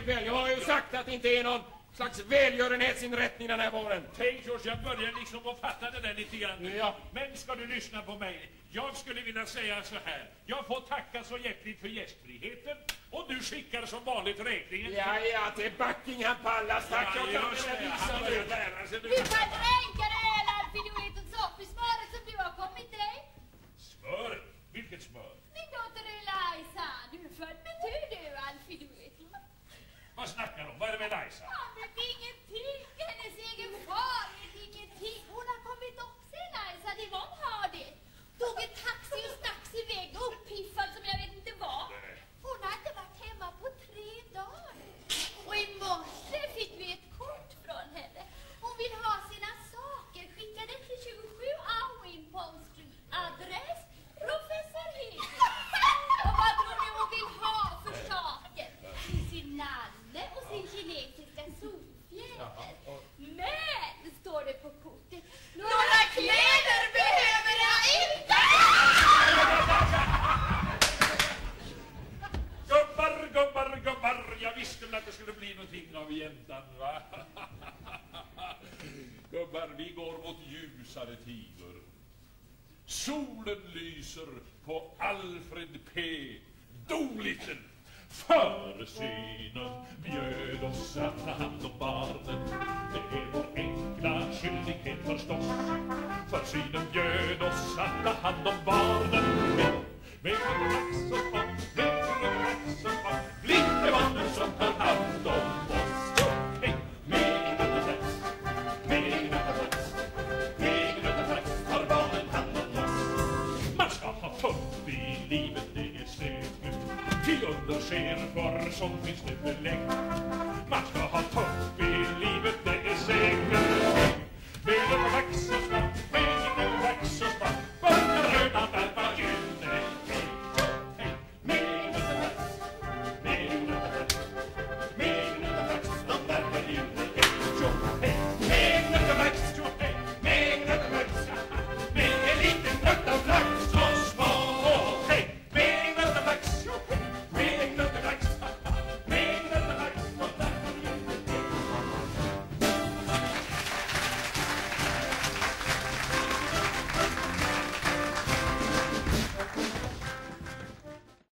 ikväll. Jag har ju sagt att det inte är någon slags välgörenhetsinrättning den här våren. Tänk George, jag börjar liksom att fatta det där lite grann. Ja. Men ska du lyssna på mig? Jag skulle vilja säga så här. Jag får tacka så hjärtligt för gästfriheten. Och du skickar som vanligt räkningen. Ja, ja, till Buckingham Palace, tack. Ja, jag kan visan Han nu. Sin kinesiska solfjäder. Men, står det på kortet, några kläder behöver jag inte! Gubbar, gubbar, gubbar. Jag visste väl att det skulle bli någonting av jäntan, va? Gubbar, vi går mot ljusare tider. Solen lyser på Alfred P. Doolittle. Bjöd oss att ta hand om barnen. Det är vår enkla skyldighet förstås. För synen bjöd oss att ta hand om barnen. Men med en saxofon, med en saxofon, blir det barnen som tar hand om oss. Hej, med en sax, med en sax, med en sax tar barnen hand om oss. Man ska ha fullt i livet, det är snyggt. Ty under sker för sånt finns det belägg. Man ska ha tuff